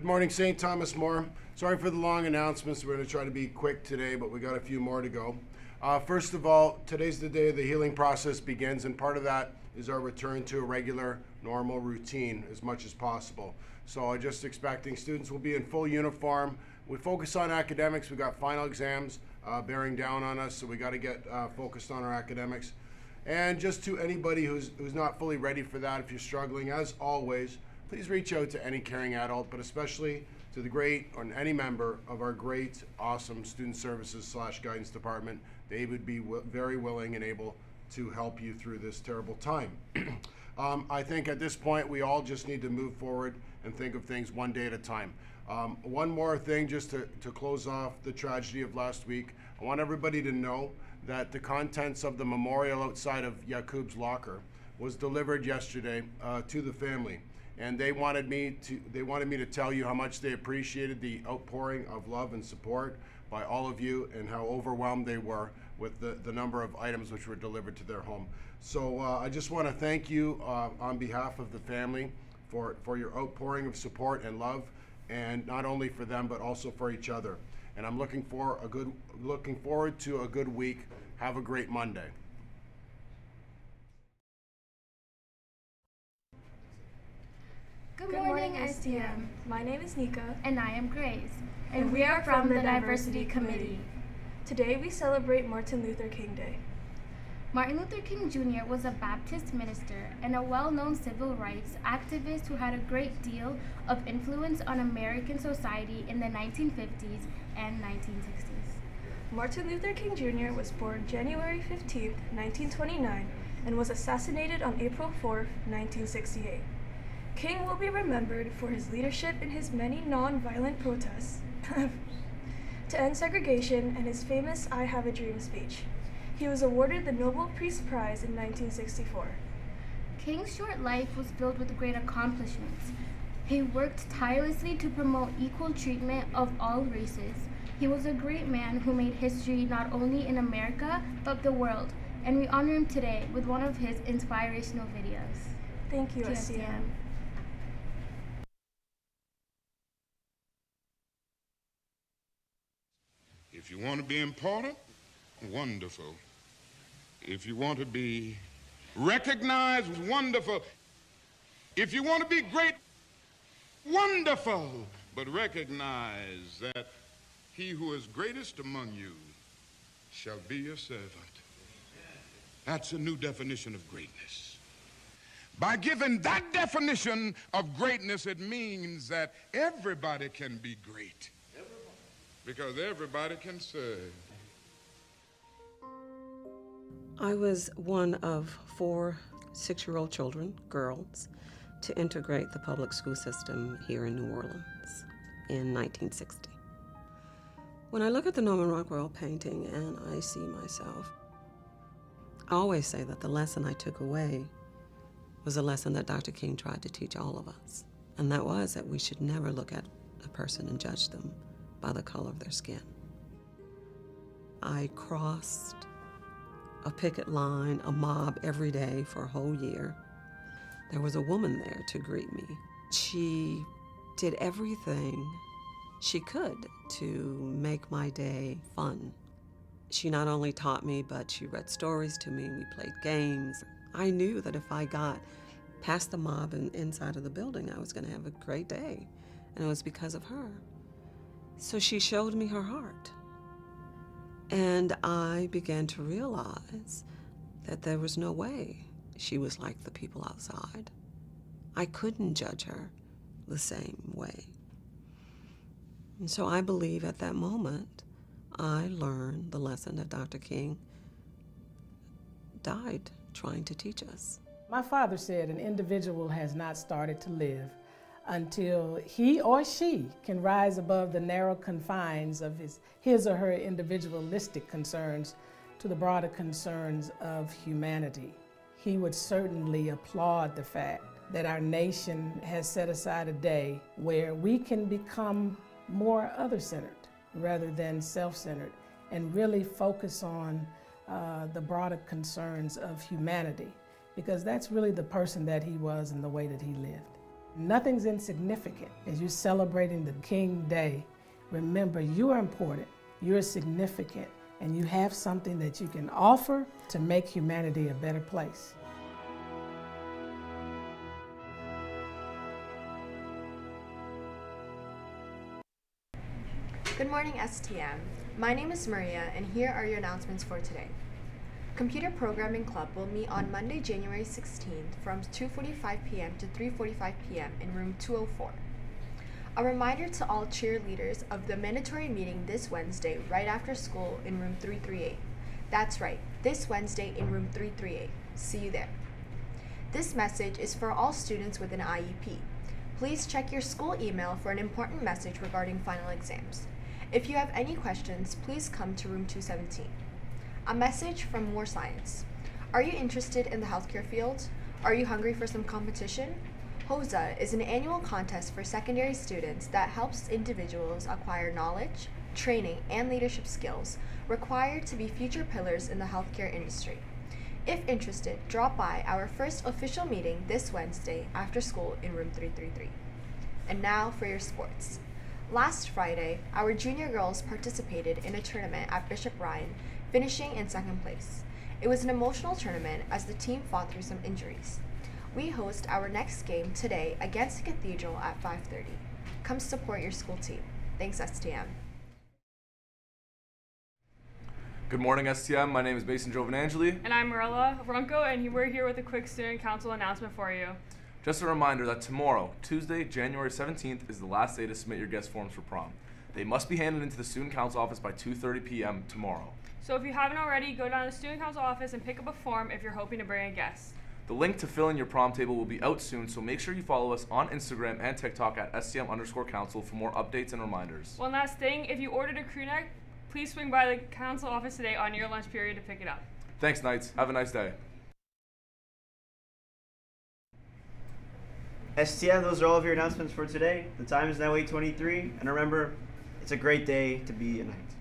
Good morning, St. Thomas More. Sorry for the long announcements. We're going to try to be quick today, but we got a few more to go. Uh, first of all, today's the day the healing process begins, and part of that is our return to a regular, normal routine as much as possible. So I'm just expecting students will be in full uniform. We focus on academics. We've got final exams uh, bearing down on us, so we got to get uh, focused on our academics. And just to anybody who's, who's not fully ready for that, if you're struggling, as always, please reach out to any caring adult, but especially to the great or any member of our great, awesome student services slash guidance department. They would be very willing and able to help you through this terrible time. um, I think at this point we all just need to move forward and think of things one day at a time. Um, one more thing, just to, to close off the tragedy of last week. I want everybody to know that the contents of the memorial outside of Yakub's locker was delivered yesterday uh, to the family and they wanted me to they wanted me to tell you how much they appreciated the outpouring of love and support by all of you and how overwhelmed they were with the, the number of items which were delivered to their home. So uh, I just want to thank you uh, on behalf of the family for, for your outpouring of support and love, and not only for them but also for each other. And I'm looking for a good looking forward to a good week. Have a great Monday. Good, morning, STM. My name is Nika, And I am Grace. and we are from the Diversity Committee. Today we celebrate Martin Luther King Day. Martin Luther King Jr. was a Baptist minister and a well known civil rights activist who had a great deal of influence on American society in the 1950s and 1960s. Martin Luther King Jr. was born January 15, 1929, and was assassinated on April 4, 1968. King will be remembered for his leadership in his many nonviolent protests to end segregation and his famous I Have a Dream speech. He was awarded the Nobel Peace Prize in 1964. King's short life was filled with great accomplishments. He worked tirelessly to promote equal treatment of all races. He was a great man who made history not only in America, but the world, and we honor him today with one of his inspirational videos. Thank you, STM. If you want to be important, wonderful. If you want to be recognized, wonderful. If you want to be great, wonderful. But recognize that he who is greatest among you shall be your servant. That's a new definition of greatness. By giving that definition of greatness, it means that everybody can be great because everybody can serve. I was one of four six year old children, girls, to integrate the public school system here in New Orleans in 1960. When I look at the Norman Rockwell painting and I see myself, I always say that the lesson I took away was a lesson that Dr. King tried to teach all of us. And that was that we should never look at a person and judge them by the color of their skin. I crossed a picket line, a mob every day for a whole year. There was a woman there to greet me. She did everything she could to make my day fun. She not only taught me, but she read stories to me. We played games. I knew that if I got past the mob and inside of the building, I was going to have a great day. And it was because of her. So she showed me her heart. And I began to realize that there was no way she was like the people outside. I couldn't judge her the same way. And so I believe at that moment, I learned the lesson that Dr. King died trying to teach us. My father said an individual has not started to live until he or she can rise above the narrow confines of his, his or her individualistic concerns to the broader concerns of humanity. He would certainly applaud the fact that our nation has set aside a day where we can become more other centered rather than self centered and really focus on uh, the broader concerns of humanity because that's really the person that he was and the way that he lived. Nothing's insignificant as you're celebrating the King Day. Remember, you are important, you're significant, and you have something that you can offer to make humanity a better place. Good morning, STM. My name is Maria, and here are your announcements for today. Computer Programming Club will meet on Monday, January 16th from 2:45 p.m. to 3:45 p.m. in room 204. A reminder to all cheerleaders of the mandatory meeting this Wednesday right after school in room 338. That's right, this Wednesday in room 338. See you there. This message is for all students with an IEP. Please check your school email for an important message regarding final exams. If you have any questions, please come to room 217. A message from More Science. Are you interested in the healthcare field? Are you hungry for some competition? HOSA is an annual contest for secondary students that helps individuals acquire knowledge, training, and leadership skills required to be future pillars in the healthcare industry. If interested, drop by our first official meeting this Wednesday after school in room 333. And now for your sports. Last Friday, our junior girls participated in a tournament at Bishop Ryan, finishing in second place. It was an emotional tournament as the team fought through some injuries. We host our next game today against the Cathedral at 5:30. Come support your school team. Thanks STM. Good morning, STM. My name is Mason Giovanangeli. And I'm Marilla Runco, and we're here with a quick student council announcement for you. Just a reminder that tomorrow, Tuesday, January 17th, is the last day to submit your guest forms for prom. They must be handed into the student council office by 2:30 p.m. tomorrow. So if you haven't already, go down to the student council office and pick up a form if you're hoping to bring a guest. The link to fill in your prom table will be out soon, so make sure you follow us on Instagram and TikTok at STM underscore council for more updates and reminders. One last thing, if you ordered a crew neck, please swing by the council office today on your lunch period to pick it up. Thanks, Knights. Have a nice day. STM, those are all of your announcements for today. The time is now 8:23, and remember, it's a great day to be a knight.